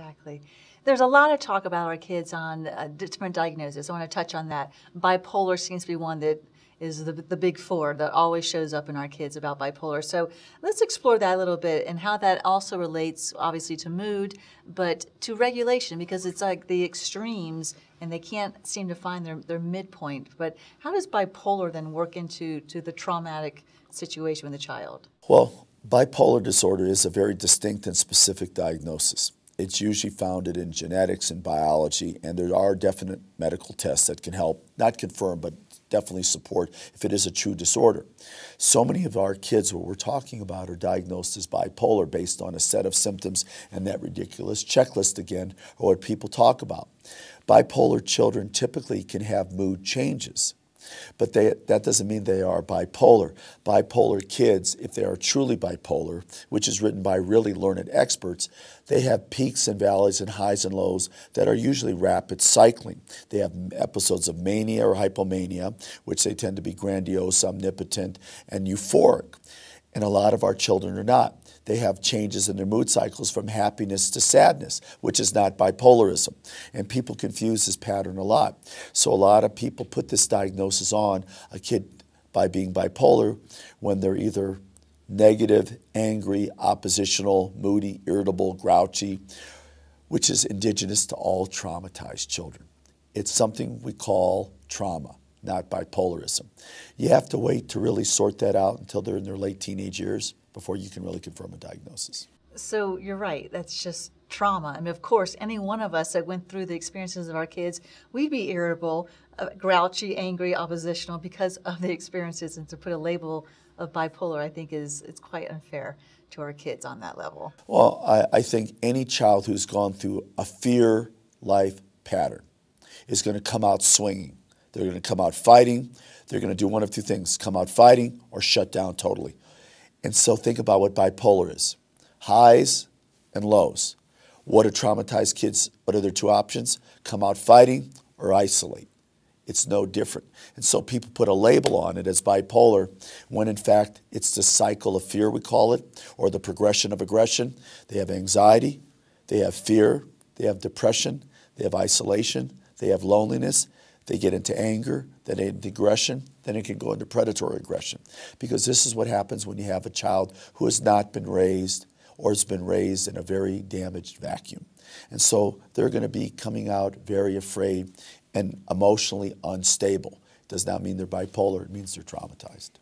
Exactly. There's a lot of talk about our kids on uh, different diagnoses. I want to touch on that. Bipolar seems to be one that is the, the big four that always shows up in our kids about bipolar. So let's explore that a little bit and how that also relates, obviously, to mood, but to regulation because it's like the extremes and they can't seem to find their, their midpoint. But how does bipolar then work into to the traumatic situation with the child? Well, bipolar disorder is a very distinct and specific diagnosis. It's usually founded in genetics and biology, and there are definite medical tests that can help, not confirm, but definitely support if it is a true disorder. So many of our kids, what we're talking about, are diagnosed as bipolar based on a set of symptoms and that ridiculous checklist again, or what people talk about. Bipolar children typically can have mood changes. But they, that doesn't mean they are bipolar. Bipolar kids, if they are truly bipolar, which is written by really learned experts, they have peaks and valleys and highs and lows that are usually rapid cycling. They have episodes of mania or hypomania, which they tend to be grandiose, omnipotent, and euphoric. And a lot of our children are not they have changes in their mood cycles from happiness to sadness, which is not bipolarism. And people confuse this pattern a lot. So a lot of people put this diagnosis on a kid by being bipolar when they're either negative, angry, oppositional, moody, irritable, grouchy, which is indigenous to all traumatized children. It's something we call trauma, not bipolarism. You have to wait to really sort that out until they're in their late teenage years before you can really confirm a diagnosis. So you're right. That's just trauma. I mean, of course, any one of us that went through the experiences of our kids, we'd be irritable, uh, grouchy, angry, oppositional because of the experiences. And to put a label of bipolar, I think is it's quite unfair to our kids on that level. Well, I, I think any child who's gone through a fear life pattern is going to come out swinging. They're going to come out fighting. They're going to do one of two things come out fighting or shut down totally. And so think about what bipolar is highs and lows. What do traumatized kids, what are their two options? Come out fighting or isolate. It's no different. And so people put a label on it as bipolar when in fact it's the cycle of fear, we call it, or the progression of aggression. They have anxiety, they have fear, they have depression, they have isolation, they have loneliness, they get into anger, then into aggression, then it can go into predatory aggression. Because this is what happens when you have a child who has not been raised or has been raised in a very damaged vacuum. And so they're going to be coming out very afraid and emotionally unstable. It does not mean they're bipolar, it means they're traumatized.